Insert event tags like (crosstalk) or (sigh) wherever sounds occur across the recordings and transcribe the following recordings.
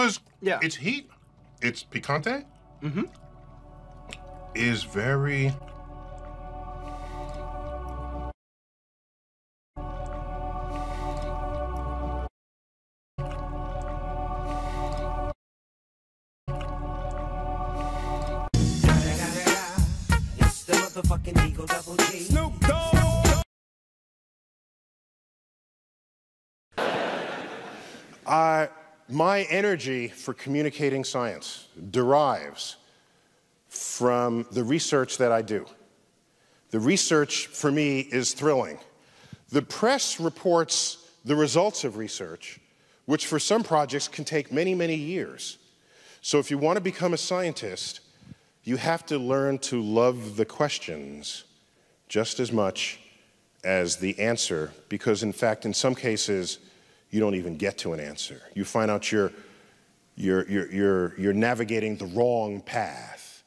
because Yeah. its heat, its picante, mm -hmm. is very. My energy for communicating science derives from the research that I do. The research for me is thrilling. The press reports the results of research, which for some projects can take many, many years. So if you want to become a scientist, you have to learn to love the questions just as much as the answer, because in fact, in some cases, you don't even get to an answer. You find out you're, you're, you're, you're, you're navigating the wrong path.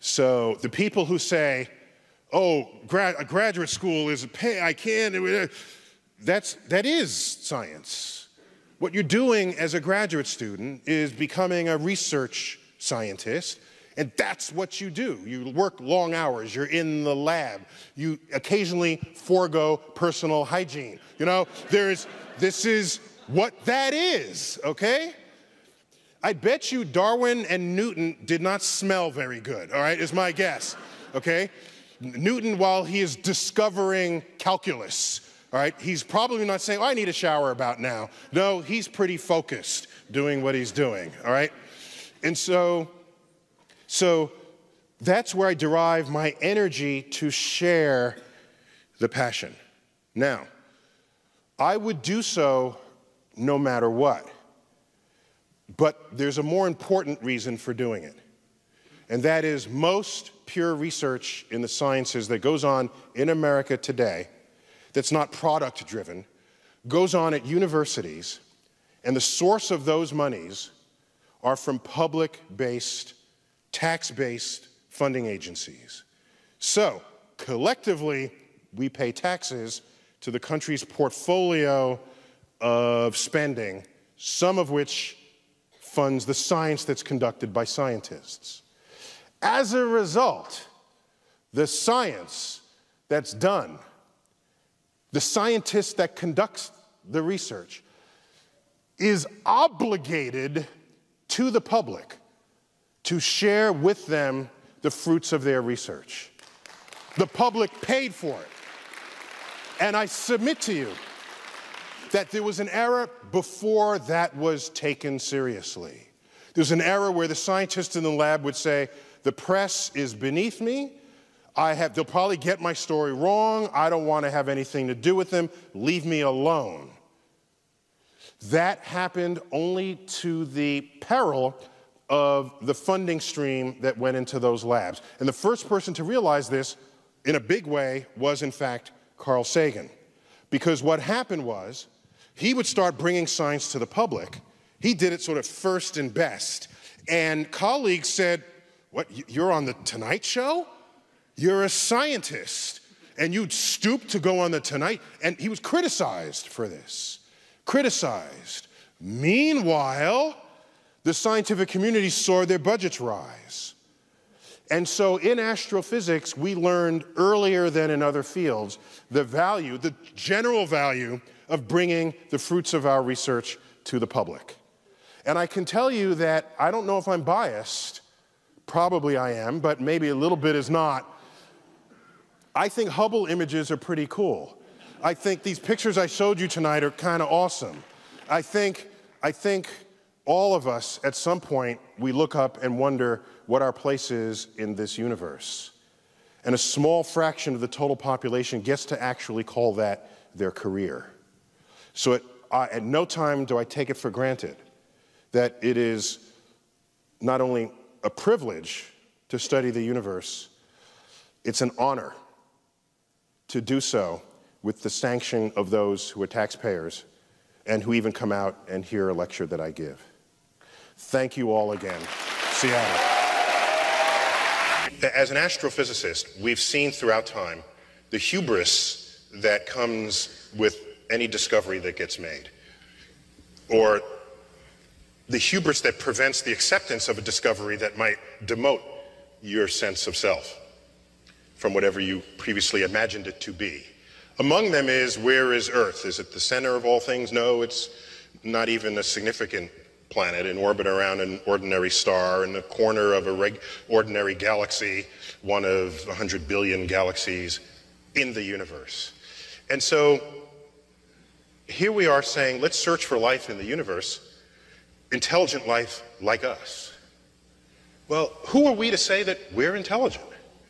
So the people who say, oh, gra- a graduate school is a pay, I can't, uh, that's, that is science. What you're doing as a graduate student is becoming a research scientist, and that's what you do. You work long hours, you're in the lab, you occasionally forego personal hygiene. You know, there's, this is what that is, okay? I bet you Darwin and Newton did not smell very good, all right, is my guess, okay? Newton, while he is discovering calculus, all right, he's probably not saying, oh, I need a shower about now. No, he's pretty focused doing what he's doing, all right? And so, so that's where I derive my energy to share the passion. Now, I would do so no matter what. But there's a more important reason for doing it. And that is most pure research in the sciences that goes on in America today, that's not product driven, goes on at universities, and the source of those monies are from public based, tax based funding agencies. So, collectively, we pay taxes to the country's portfolio of spending, some of which funds the science that's conducted by scientists. As a result, the science that's done, the scientist that conducts the research, is obligated to the public to share with them the fruits of their research. The public paid for it. And I submit to you that there was an era before that was taken seriously. There's an era where the scientists in the lab would say, the press is beneath me. I have, they'll probably get my story wrong. I don't want to have anything to do with them. Leave me alone. That happened only to the peril of the funding stream that went into those labs. And the first person to realize this in a big way was, in fact, Carl Sagan. Because what happened was, he would start bringing science to the public. He did it sort of first and best. And colleagues said, What, you're on the Tonight Show? You're a scientist. And you'd stoop to go on the Tonight. And he was criticized for this. Criticized. Meanwhile, the scientific community saw their budgets rise. And so in astrophysics, we learned earlier than in other fields the value, the general value of bringing the fruits of our research to the public. And I can tell you that I don't know if I'm biased, probably I am, but maybe a little bit is not. I think Hubble images are pretty cool. I think these pictures I showed you tonight are kind of awesome. I think, I think all of us at some point we look up and wonder what our place is in this universe. And a small fraction of the total population gets to actually call that their career. So at, I, at no time do I take it for granted that it is not only a privilege to study the universe, it's an honor to do so with the sanction of those who are taxpayers and who even come out and hear a lecture that I give. Thank you all again. Seattle. As an astrophysicist, we've seen throughout time the hubris that comes with any discovery that gets made, or the hubris that prevents the acceptance of a discovery that might demote your sense of self from whatever you previously imagined it to be. Among them is where is Earth? Is it the center of all things? No, it's not even a significant planet in orbit around an ordinary star in the corner of a reg- ordinary galaxy, one of 100 billion galaxies in the universe. And so here we are saying, let's search for life in the universe, intelligent life like us. Well, who are we to say that we're intelligent?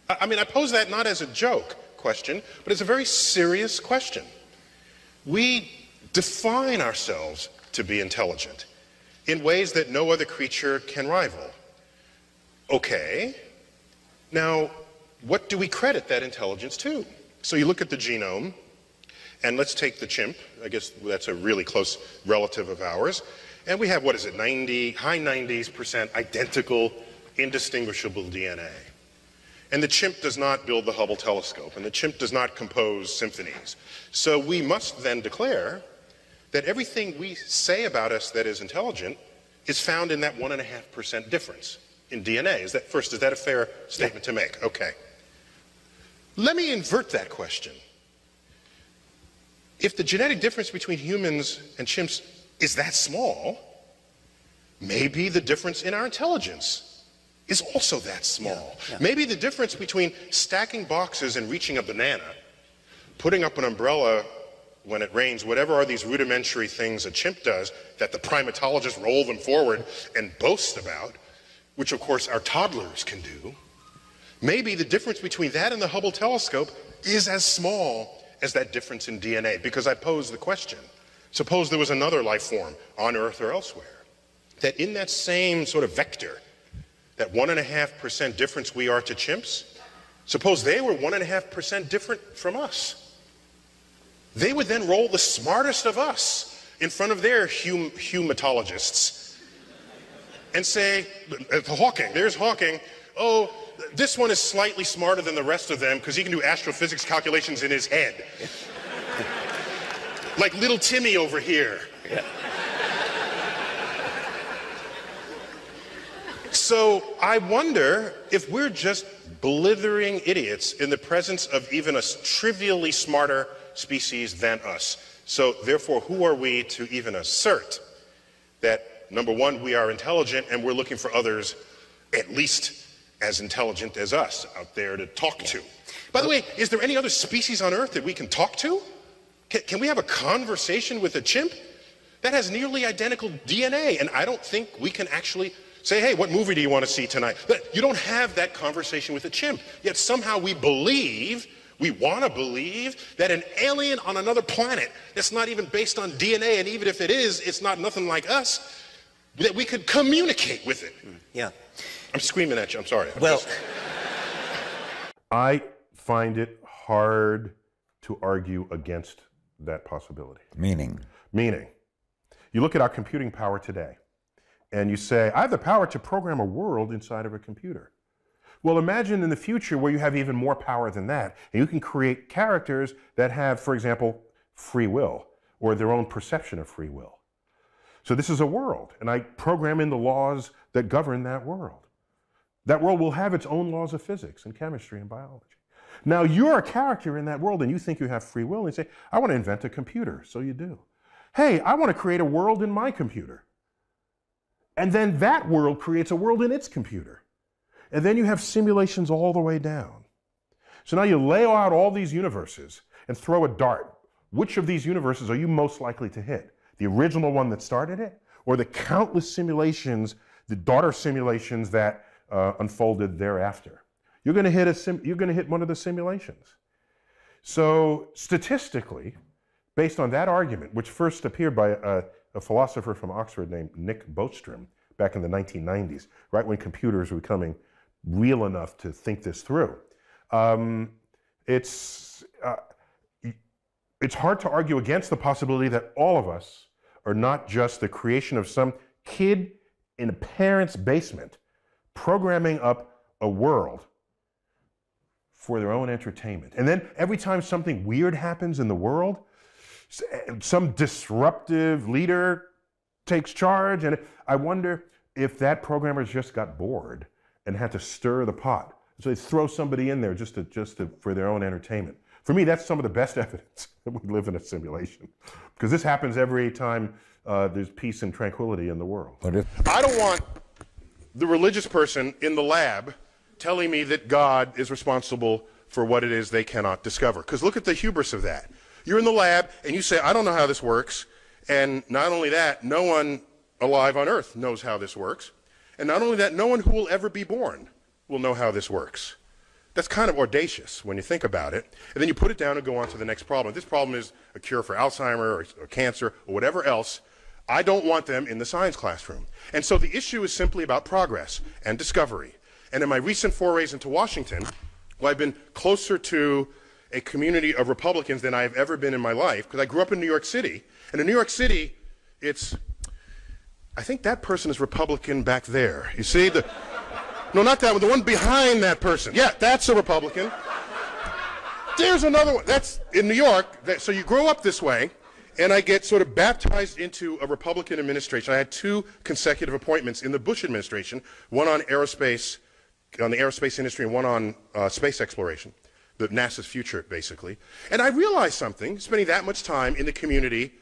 I I mean, I pose that not as a joke question, but as a very serious question. We define ourselves to be intelligent in ways that no other creature can rival. Okay, now what do we credit that intelligence to? So you look at the genome, and let's take the chimp. I guess that's a really close relative of ours. And we have, what is it, 90, high 90s percent identical, indistinguishable DNA. And the chimp does not build the Hubble telescope, and the chimp does not compose symphonies. So we must then declare that everything we say about us that is intelligent is found in that 1.5% difference in DNA. Is that, first, is that a fair statement to make? Okay. Let me invert that question. If the genetic difference between humans and chimps is that small, maybe the difference in our intelligence is also that small. Yeah, yeah. Maybe the difference between stacking boxes and reaching a banana, putting up an umbrella when it rains, whatever are these rudimentary things a chimp does that the primatologists roll them forward and boast about, which of course our toddlers can do, maybe the difference between that and the Hubble telescope is as small as that difference in DNA. Because I pose the question suppose there was another life form on Earth or elsewhere, that in that same sort of vector, that 1.5% difference we are to chimps, suppose they were 1.5% different from us. They would then roll the smartest of us in front of their hum- humatologists and say, Hawking, there's Hawking. Oh, this one is slightly smarter than the rest of them because he can do astrophysics calculations in his head. (laughs) like little Timmy over here. So I wonder if we're just blithering idiots in the presence of even a trivially smarter species than us. So therefore, who are we to even assert that number one, we are intelligent and we're looking for others at least as intelligent as us out there to talk to? By the way, is there any other species on Earth that we can talk to? Can, can we have a conversation with a chimp? That has nearly identical DNA, and I don't think we can actually say, hey, what movie do you want to see tonight? But you don't have that conversation with a chimp. Yet somehow we believe, we want to believe, that an alien on another planet that's not even based on DNA, and even if it is, it's not nothing like us, that we could communicate with it. Hmm. Yeah. I'm screaming at you, I'm sorry. I'm Well, just- (laughs) I find it hard to argue against that possibility. Meaning, Meaning, you look at our computing power today and you say, I have the power to program a world inside of a computer. Well, imagine in the future where you have even more power than that, and you can create characters that have, for example, free will or their own perception of free will. So this is a world, and I program in the laws that govern that world. That world will have its own laws of physics and chemistry and biology. Now you're a character in that world and you think you have free will and you say, I want to invent a computer. So you do. Hey, I want to create a world in my computer. And then that world creates a world in its computer. And then you have simulations all the way down. So now you lay out all these universes and throw a dart. Which of these universes are you most likely to hit? The original one that started it, or the countless simulations, the daughter simulations that uh, unfolded thereafter? You're going to hit a sim- you're going to hit one of the simulations. So statistically, based on that argument, which first appeared by a, a philosopher from Oxford named Nick Bostrom back in the 1990s, right when computers were becoming real enough to think this through, um, it's uh, it's hard to argue against the possibility that all of us are not just the creation of some kid in a parent's basement programming up a world for their own entertainment. And then every time something weird happens in the world, some disruptive leader takes charge. And I wonder if that programmer just got bored and had to stir the pot. So they throw somebody in there just to, just to, for their own entertainment. For me, that's some of the best (laughs) evidence that we live in a simulation. Because this happens every time uh, there's peace and tranquility in the world. But if I don't want the religious person in the lab telling me that God is responsible for what it is they cannot discover. Because look at the hubris of that. You're in the lab and you say, I don't know how this works. And not only that, no one alive on earth knows how this works. And not only that, no one who will ever be born will know how this works. That's kind of audacious when you think about it. And then you put it down and go on to the next problem. If this problem is a cure for Alzheimer or, or cancer or whatever else. I don't want them in the science classroom. And so the issue is simply about progress and discovery. And in my recent forays into Washington, well, I've been closer to a community of Republicans than I have ever been in my life because I grew up in New York City. And in New York City, it's, I think that person is Republican back there. You see? The, no, not that one, the one behind that person. Yeah, that's a Republican. There's another one. That's in New York. That, so you grow up this way, and I get sort of baptized into a Republican administration. I had two consecutive appointments in the Bush administration, one on aerospace, on the aerospace industry, and one on uh, space exploration, the NASA's future, basically. And I realized something, spending that much time in the community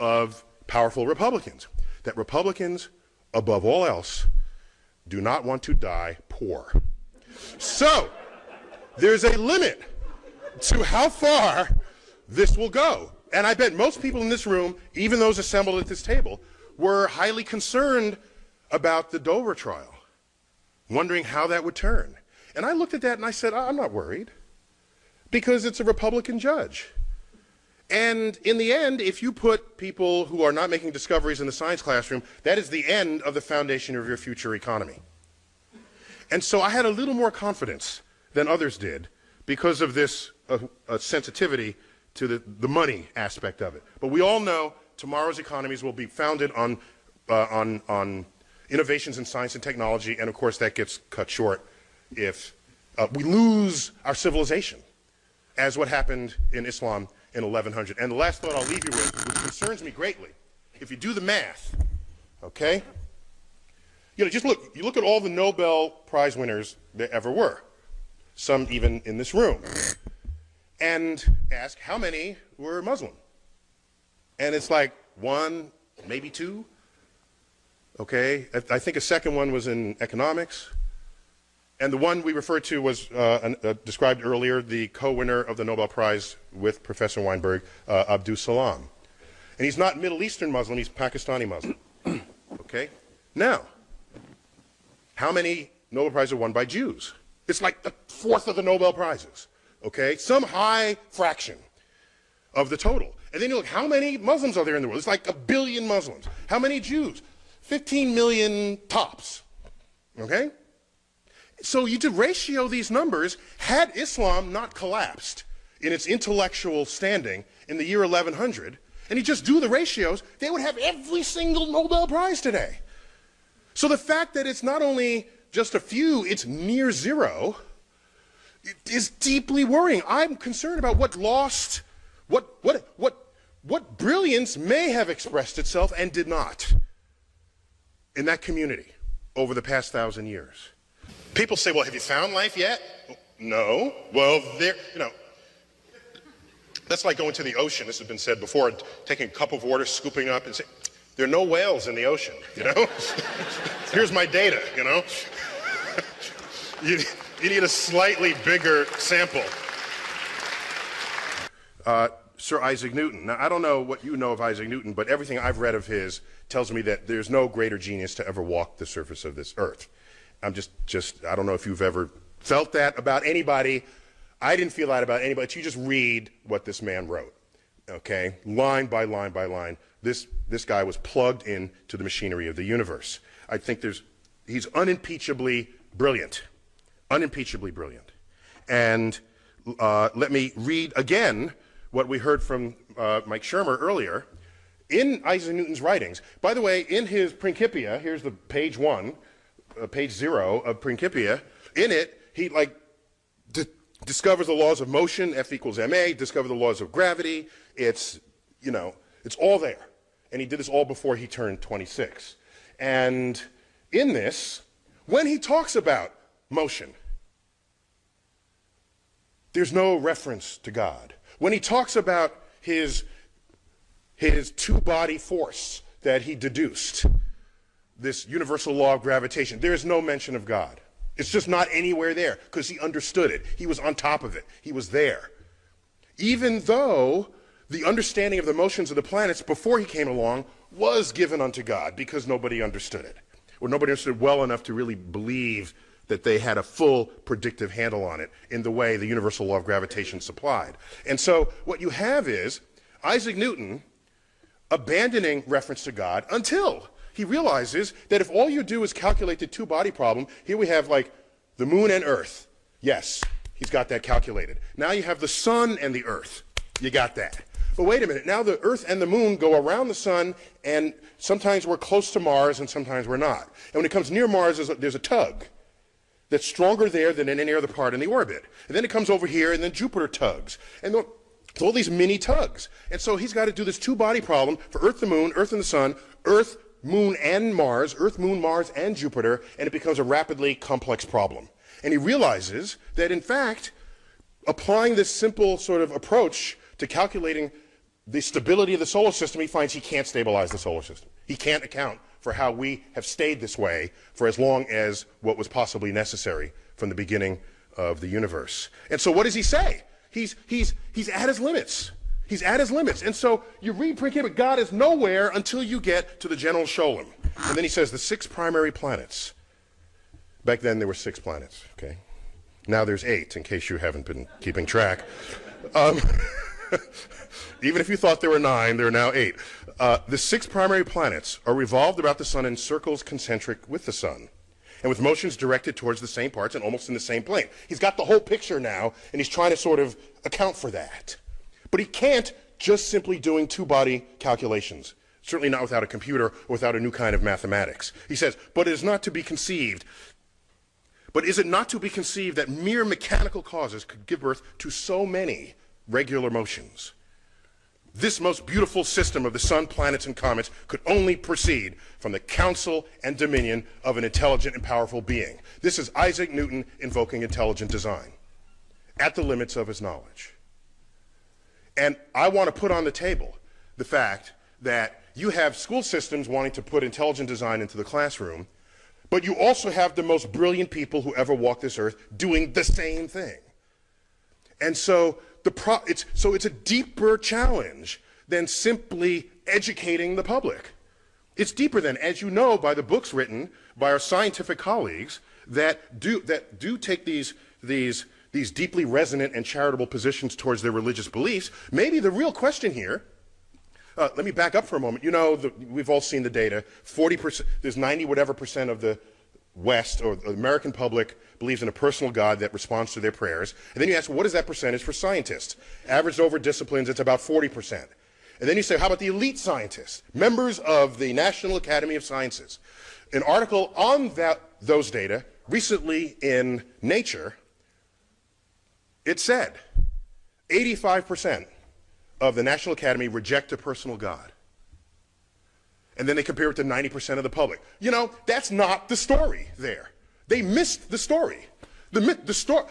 of powerful Republicans, that Republicans, above all else, do not want to die poor. So, there's a limit to how far this will go. And I bet most people in this room, even those assembled at this table, were highly concerned about the Dover trial, wondering how that would turn. And I looked at that and I said, I'm not worried because it's a Republican judge. And in the end, if you put people who are not making discoveries in the science classroom, that is the end of the foundation of your future economy. And so I had a little more confidence than others did because of this uh, uh, sensitivity to the, the money aspect of it. But we all know tomorrow's economies will be founded on, uh, on, on innovations in science and technology, and of course that gets cut short if uh, we lose our civilization, as what happened in Islam in 1100. And the last thought I'll leave you with, which concerns me greatly, if you do the math, okay? You know, just look, you look at all the Nobel Prize winners there ever were, some even in this room, and ask how many were Muslim. And it's like one, maybe two. Okay, I think a second one was in economics. And the one we referred to was uh, uh, described earlier, the co-winner of the Nobel Prize with Professor Weinberg, uh, Abdus Salam. And he's not Middle Eastern Muslim, he's Pakistani Muslim. (clears throat) okay? Now, how many Nobel Prizes are won by Jews? It's like the fourth of the Nobel Prizes. Okay? Some high fraction of the total. And then you look, how many Muslims are there in the world? It's like a billion Muslims. How many Jews? 15 million tops. Okay? So you ratio these numbers, had Islam not collapsed in its intellectual standing in the year 1100, and you just do the ratios, they would have every single Nobel Prize today. So the fact that it's not only just a few, it's near zero, is deeply worrying. I'm concerned about what lost, what, what, what, what brilliance may have expressed itself and did not in that community over the past thousand years. People say, well, have you found life yet? No. Well, there, you know, that's like going to the ocean. This has been said before, taking a cup of water, scooping up and saying, there are no whales in the ocean, you know? (laughs) Here's my data, you know? (laughs) you, you need a slightly bigger sample. Uh, Sir Isaac Newton. Now, I don't know what you know of Isaac Newton, but everything I've read of his tells me that there's no greater genius to ever walk the surface of this earth. I'm just, just, I don't know if you've ever felt that about anybody. I didn't feel that about anybody. You just read what this man wrote, okay? Line by line by line. This, this guy was plugged into the machinery of the universe. I think there's, he's unimpeachably brilliant. Unimpeachably brilliant. And uh, let me read again what we heard from uh, Mike Shermer earlier in Isaac Newton's writings. By the way, in his Principia, here's the page one, uh, page zero of Principia, in it, he like d- discovers the laws of motion, F equals ma, discover the laws of gravity. It's, you know, it's all there. And he did this all before he turned 26. And in this, when he talks about motion, there's no reference to God. When he talks about his, his two body force that he deduced, this universal law of gravitation, there is no mention of God. It's just not anywhere there because he understood it. He was on top of it, he was there. Even though the understanding of the motions of the planets before he came along was given unto God because nobody understood it, or nobody understood well enough to really believe that they had a full predictive handle on it in the way the universal law of gravitation supplied. And so what you have is Isaac Newton abandoning reference to God until he realizes that if all you do is calculate the two body problem, here we have like the moon and earth. Yes, he's got that calculated. Now you have the sun and the earth. You got that. But wait a minute, now the earth and the moon go around the sun, and sometimes we're close to Mars and sometimes we're not. And when it comes near Mars, there's a, there's a tug that's stronger there than in any other part in the orbit. And then it comes over here, and then Jupiter tugs. And it's all these mini tugs. And so he's got to do this two body problem for Earth, the moon, Earth, and the sun, Earth, moon, and Mars, Earth, moon, Mars, and Jupiter, and it becomes a rapidly complex problem. And he realizes that, in fact, applying this simple sort of approach to calculating the stability of the solar system, he finds he can't stabilize the solar system. He can't account for how we have stayed this way for as long as what was possibly necessary from the beginning of the universe. And so what does he say? He's, he's, he's at his limits. He's at his limits. And so you read pre but God is nowhere until you get to the general Scholium. And then he says the six primary planets. Back then there were six planets, okay? Now there's eight, in case you haven't been keeping track. Um, (laughs) even if you thought there were nine, there are now eight. Uh, the six primary planets are revolved about the sun in circles concentric with the sun, and with motions directed towards the same parts and almost in the same plane. He's got the whole picture now, and he's trying to sort of account for that. But he can't just simply doing two body calculations. Certainly not without a computer or without a new kind of mathematics. He says, but it is not to be conceived. But is it not to be conceived that mere mechanical causes could give birth to so many regular motions? This most beautiful system of the sun, planets, and comets could only proceed from the counsel and dominion of an intelligent and powerful being. This is Isaac Newton invoking intelligent design at the limits of his knowledge. And I want to put on the table the fact that you have school systems wanting to put intelligent design into the classroom, but you also have the most brilliant people who ever walked this earth doing the same thing. And so the pro- it's, so it's a deeper challenge than simply educating the public. It's deeper than, as you know by the books written by our scientific colleagues that do, that do take these, these, these deeply resonant and charitable positions towards their religious beliefs. Maybe the real question here uh, let me back up for a moment. You know, the, we've all seen the data. 40%, there's 90 whatever percent of the West or the American public believes in a personal God that responds to their prayers. And then you ask, what is that percentage for scientists? Averaged over disciplines, it's about 40%. And then you say, how about the elite scientists, members of the National Academy of Sciences? An article on that, those data recently in Nature, it said 85% of the National Academy reject a personal God and then they compare it to 90% of the public. You know, that's not the story there. They missed the story. The, the story,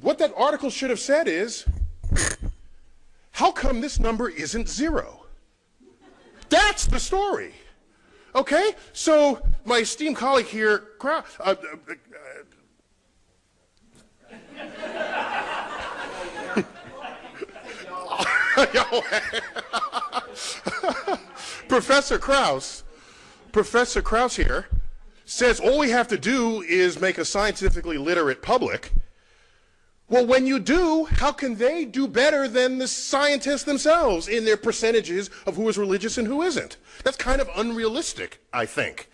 what that article should have said is, how come this number isn't zero? That's the story. Okay? So, my esteemed colleague here, uh, uh, uh, (laughs) (laughs) Professor Krauss, Professor Krauss here, says all we have to do is make a scientifically literate public. Well, when you do, how can they do better than the scientists themselves in their percentages of who is religious and who isn't? That's kind of unrealistic, I think.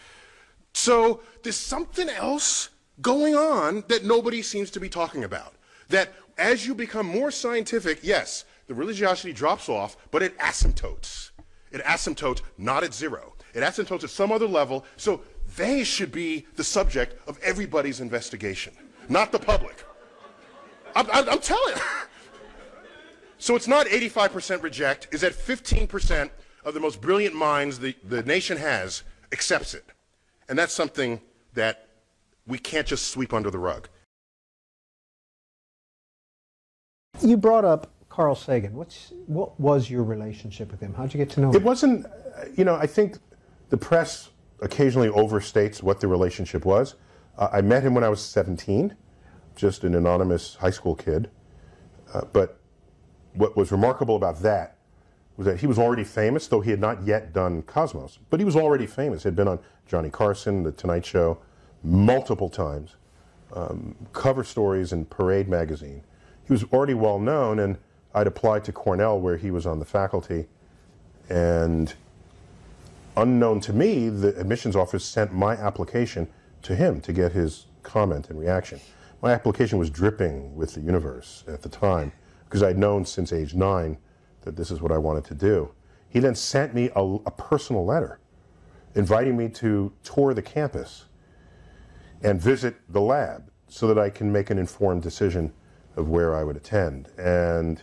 So there's something else going on that nobody seems to be talking about. That as you become more scientific, yes, the religiosity drops off, but it asymptotes. It asymptotes not at zero. It asymptotes at some other level. So they should be the subject of everybody's investigation, not the public. I'm, I'm, I'm telling you. So it's not 85% reject, is that 15% of the most brilliant minds the, the nation has accepts it. And that's something that we can't just sweep under the rug. You brought up Carl Sagan. What's, what was your relationship with him? How'd you get to know him? It wasn't, uh, you know, I think the press occasionally overstates what the relationship was. Uh, I met him when I was 17, just an anonymous high school kid. Uh, but what was remarkable about that was that he was already famous, though he had not yet done Cosmos. But he was already famous. He had been on Johnny Carson, The Tonight Show, multiple times, um, cover stories in Parade magazine. He was already well known, and I'd applied to Cornell, where he was on the faculty, and unknown to me, the admissions office sent my application to him to get his comment and reaction. My application was dripping with the universe at the time because I'd known since age nine that this is what I wanted to do. He then sent me a, a personal letter inviting me to tour the campus and visit the lab so that I can make an informed decision of where I would attend. And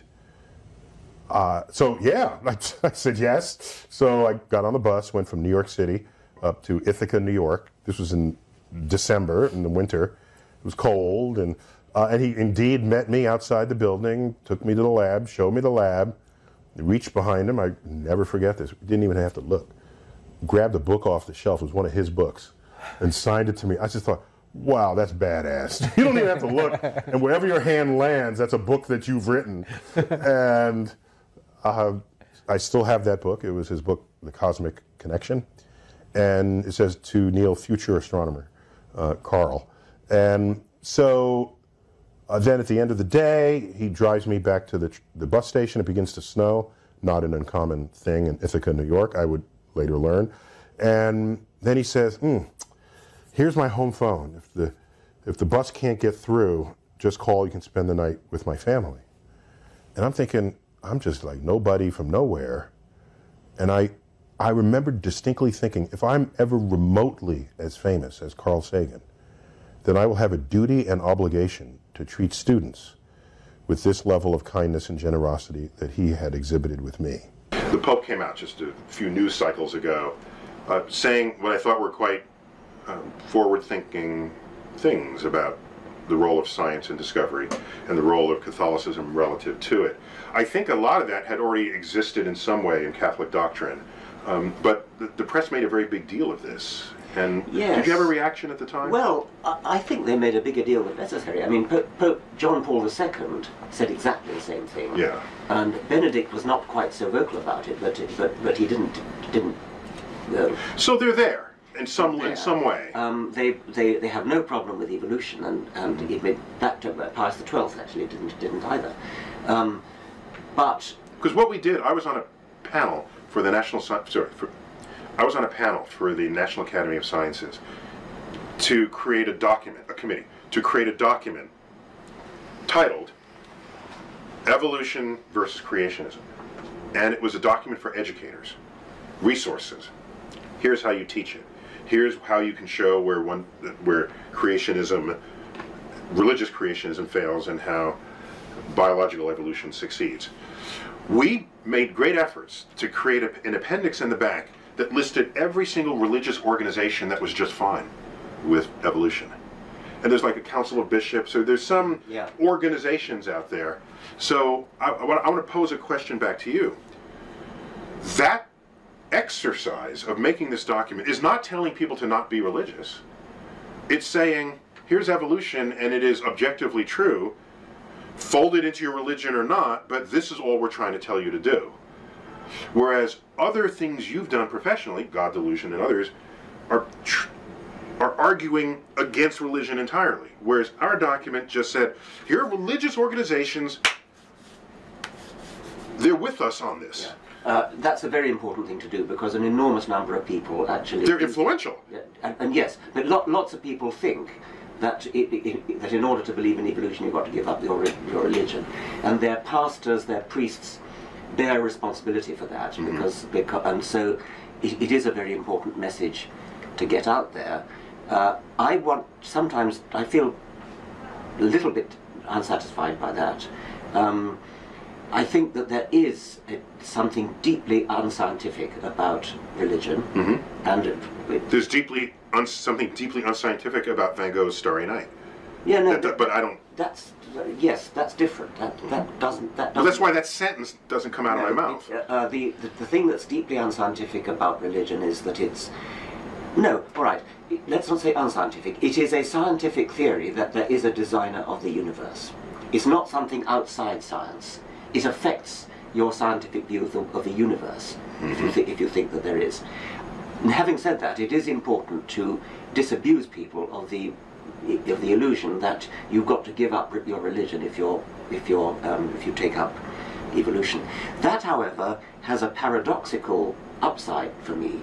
uh, so, yeah, (laughs) I, I, said yes. So I got on the bus, went from New York City up to Ithaca, New York. This was in December, in the winter. It was cold, and uh, and he indeed met me outside the building, took me to the lab, showed me the lab, reached behind him. I never forget this. Didn't even have to look. Grabbed a book off the shelf. It was one of his books, and signed it to me. I just thought, wow, that's badass. (laughs) You don't even have to look, and wherever your hand lands, that's a book that you've written. And uh, I still have that book. It was his book, The Cosmic Connection, and it says to Neil, future astronomer, uh, Carl. And so uh, then at the end of the day, he drives me back to the, the bus station. It begins to snow, not an uncommon thing in Ithaca, New York, I would later learn. And then he says, mm, here's my home phone. If the, if the bus can't get through, just call. You can spend the night with my family. And I'm thinking, I'm just like nobody from nowhere. And I, I remember distinctly thinking, if I'm ever remotely as famous as Carl Sagan, then I will have a duty and obligation to treat students with this level of kindness and generosity that he had exhibited with me. The Pope came out just a few news cycles ago uh, saying what I thought were quite um, forward thinking things about the role of science and discovery and the role of Catholicism relative to it. I think a lot of that had already existed in some way in Catholic doctrine, um, but the, the press made a very big deal of this and yes. did you have a reaction at the time? Well, I think they made a bigger deal than necessary. I mean, Pope, Pope John Paul II said exactly the same thing. Yeah. And Benedict was not quite so vocal about it, but but but he didn't didn't. Uh, so they're there in some there. in some way. Um, they, they they have no problem with evolution, and and mm-hmm. it made that Pius the Twelfth actually didn't didn't either. Um, but because what we did, I was on a panel for the National sorry for I was on a panel for the National Academy of Sciences to create a document, a committee, to create a document titled Evolution versus Creationism. And it was a document for educators, resources. Here's how you teach it. Here's how you can show where one where creationism, religious creationism fails and how biological evolution succeeds. We made great efforts to create a, an appendix in the back that listed every single religious organization that was just fine with evolution. And there's like a council of bishops, or there's some yeah. organizations out there. So I, I want to pose a question back to you. That exercise of making this document is not telling people to not be religious. It's saying, here's evolution and it is objectively true, fold it into your religion or not, but this is all we're trying to tell you to do. Whereas other things you've done professionally, God Delusion and others, are are arguing against religion entirely. Whereas our document just said, here are religious organizations, they're with us on this. Yeah. Uh, that's a very important thing to do because an enormous number of people actually. They're influential. And, and, yes, but lo lots of people think that it, it, that in order to believe in evolution, you've got to give up your, your religion. And their pastors, their priests, bear responsibility for that mm-hmm. because, because and so it, it is a very important message to get out there. Uh, I want sometimes I feel a little bit unsatisfied by that. Um, I think that there is a, something deeply unscientific about religion, mm-hmm. and it, it, There's deeply un- something deeply unscientific about Van Gogh's Starry Night. yeah, no, That- that- but I don't. that's yes, that's different. That mm-hmm. that doesn't that Well, doesn't. that's why that sentence doesn't come out of my mouth. it- uh, uh, the, the the thing that's deeply unscientific about religion is that it's no, all right. Let's not say unscientific. It is a scientific theory that there is a designer of the universe. It's not something outside science. It affects your scientific view of the, of the universe, if you think if you think that there is. And having said that, it is important to disabuse people of the of the illusion that you've got to give up your religion if you're if you're um, if you take up evolution. That, however, has a paradoxical upside for me.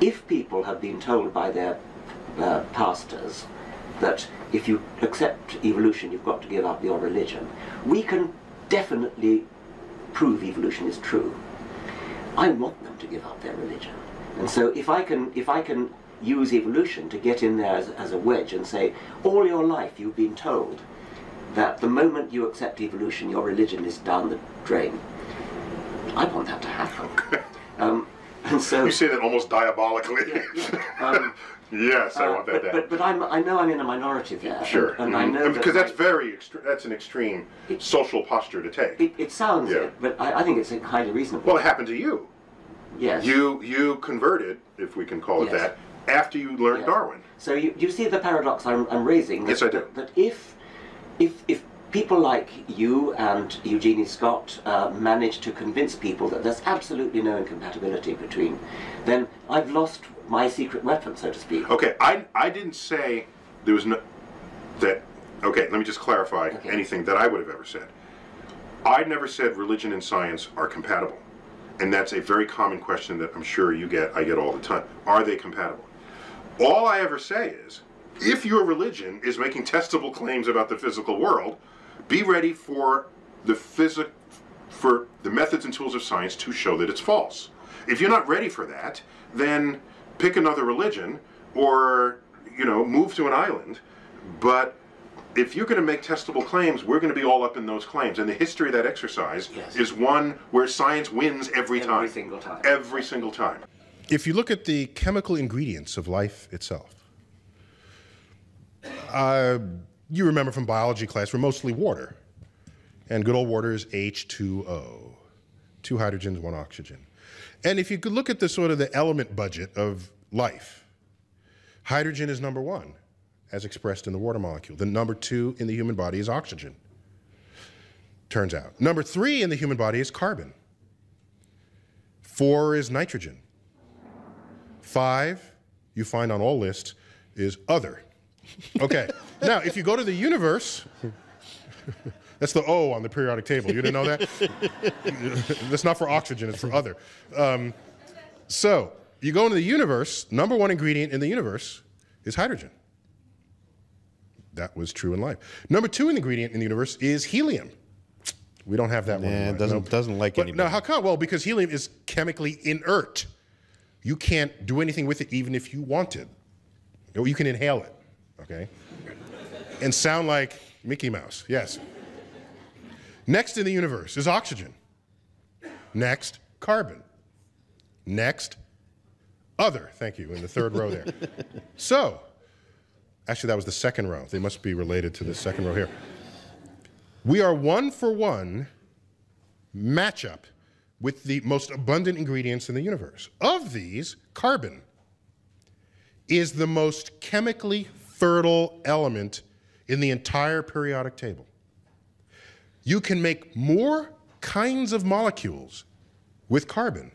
If people have been told by their uh, pastors that if you accept evolution, you've got to give up your religion, we can definitely prove evolution is true. I want them to give up their religion. And so if I can if I can use evolution to get in there as, as a wedge and say, all your life you've been told that the moment you accept evolution, your religion is down the drain. I want that to happen. Um, and so You say that almost diabolically. um, (laughs) yes, I uh, want that. but, but, but I'm, I know I'm in a minority there. sure, And, and I Mhm. know because that that's my- very that's an extreme social posture to take. it, it sounds Yeah. it, but I, I think it's highly reasonable. well, it happened to you. yes. You you converted, if we can call it Yes. that, after you learned Yes. Darwin. So you, you see the paradox I'm, I'm raising. That, Yes, I do. That, that if, if, if people like you and Eugenie Scott uh, manage to convince people that there's absolutely no incompatibility between, then I've lost my secret weapon, so to speak. Okay, I I didn't say there was no that. Okay, let me just clarify Okay. anything that I would have ever said. I never said religion and science are compatible, and that's a very common question that I'm sure you get. I get all the time. Are they compatible? All I ever say is, if your religion is making testable claims about the physical world, be ready for the physic for the methods and tools of science to show that it's false. If you're not ready for that, then pick another religion or you know move to an island. But if you're going to make testable claims, we're going to be all up in those claims. And the history of that exercise Yes. is one where science wins every Every time. single time. Every single time. If you look at the chemical ingredients of life itself, uh, you remember from biology class, we're mostly water. And good old water is H2O, two hydrogens, one oxygen. And if you could look at the sort of the element budget of life, hydrogen is number one, as expressed in the water molecule. The number two in the human body is oxygen, turns out. Number three in the human body is carbon. Four is nitrogen. Five, you find on all lists, is other. Okay. (laughs) now, if you go to the universe, (laughs) that's the O on the periodic table. You didn't know that? (laughs) that's not for oxygen, it's for other. Um, so, you go into the universe, number one ingredient in the universe is hydrogen. That was true in life. Number two ingredient in the universe is helium. We don't have that one. Yeah, it doesn't- no. doesn't like but, anybody. No, how come? Well, because helium is chemically inert. You can't do anything with it even if you wanted. You can inhale it, okay? And sound like Mickey Mouse, yes. Next in the universe is oxygen. Next, carbon. Next, other. Thank you, in the third row there. (laughs) So, actually, that was the second row. They must be related to the second row here. We are one for one matchup with the most abundant ingredients in the universe. Of these, carbon is the most chemically fertile element in the entire periodic table. You can make more kinds of molecules with carbon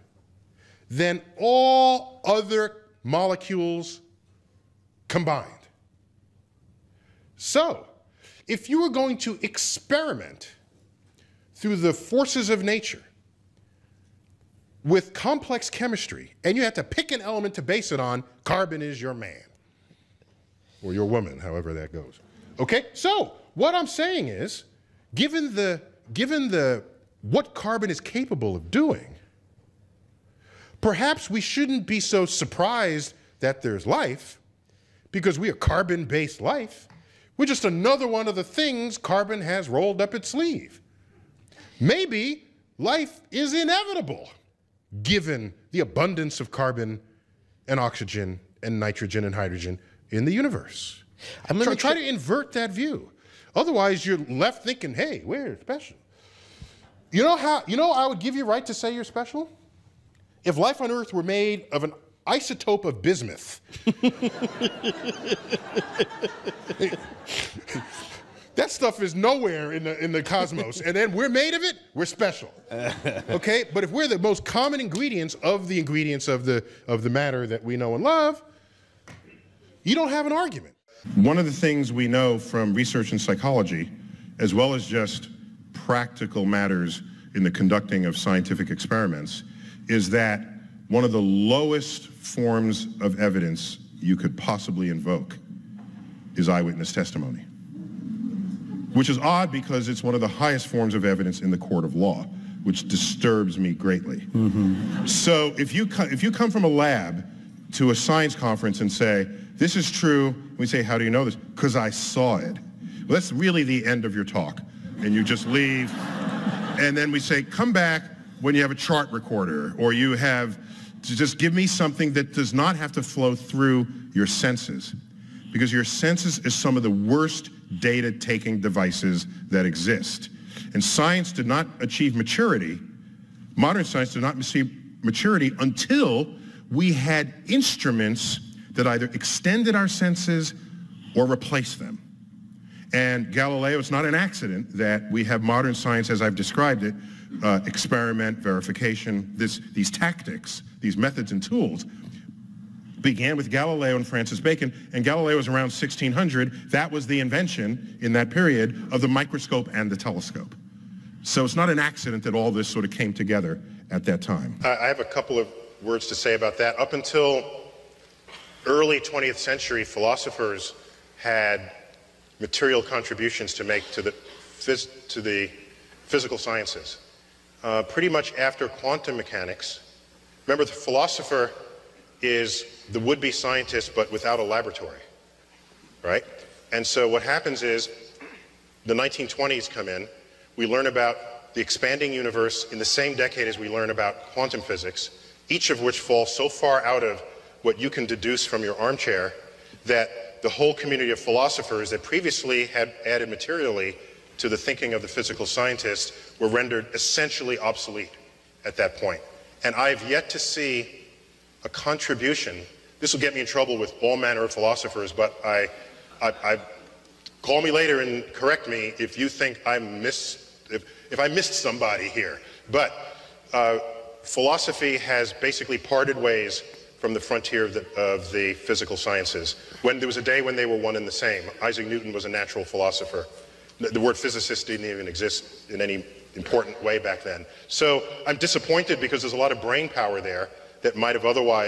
than all other molecules combined. So, if you were going to experiment through the forces of nature with complex chemistry, and you had to pick an element to base it on, carbon is your man. Or your woman, however that goes. Okay? So, what I'm saying is, given the given the what carbon is capable of doing, perhaps we shouldn't be so surprised that there's life because we are carbon based life. We're just another one of the things carbon has rolled up its sleeve. Maybe life is inevitable given the abundance of carbon and oxygen and nitrogen and hydrogen in the universe. I'm Try, gonna try to invert that view. Otherwise, you're left thinking, hey, we're special. You know how, you know, I would give you right to say you're special? If life on Earth were made of an isotope of bismuth. (laughs) that stuff is nowhere in the, in the cosmos. and then we're made of it, we're special. (laughs) Okay? But if we're the most common ingredients of the ingredients of the, of the matter that we know and love, you don't have an argument. One of the things we know from research in psychology, as well as just practical matters in the conducting of scientific experiments, is that one of the lowest forms of evidence you could possibly invoke is eyewitness testimony. Which is odd because it's one of the highest forms of evidence in the court of law, which disturbs me greatly. Mm-hmm. So if you, co- if you come from a lab to a science conference and say, this is true, we say, how do you know this? Because I saw it. Well, that's really the end of your talk. And you just leave. And then we say, come back when you have a chart recorder or you have, to just give me something that does not have to flow through your senses. Because your senses is some of the worst data-taking devices that exist. And science did not achieve maturity modern science did not achieve maturity until we had instruments that either extended our senses or replaced them. And Galileo, it's not an accident that we have modern science as I've described it, uh, experiment, verification, this, these tactics, these methods and tools began with Galileo and Francis Bacon, and Galileo was around 1600. That was the invention in that period of the microscope and the telescope. So it's not an accident that all this sort of came together at that time. I I have a couple of words to say about that. Up until early 20th century, philosophers had material contributions to make to the, phys- to the physical sciences. Uh, pretty much after quantum mechanics, remember the philosopher is the would-be scientist but without a laboratory, right? And so what happens is the 1920s come in, we learn about the expanding universe in the same decade as we learn about quantum physics, each of which falls so far out of what you can deduce from your armchair that the whole community of philosophers that previously had added materially to the thinking of the physical scientists were rendered essentially obsolete at that point. And I've yet to see a contribution. This will get me in trouble with all manner of philosophers, but I, I, I call me later and correct me if you think I missed if, if I missed somebody here. But uh, philosophy has basically parted ways from the frontier of the, of the physical sciences. When there was a day when they were one and the same. Isaac Newton was a natural philosopher. The the word physicist didn't even exist in any important way back then. So I'm disappointed because there's a lot of brain power there that might have otherwise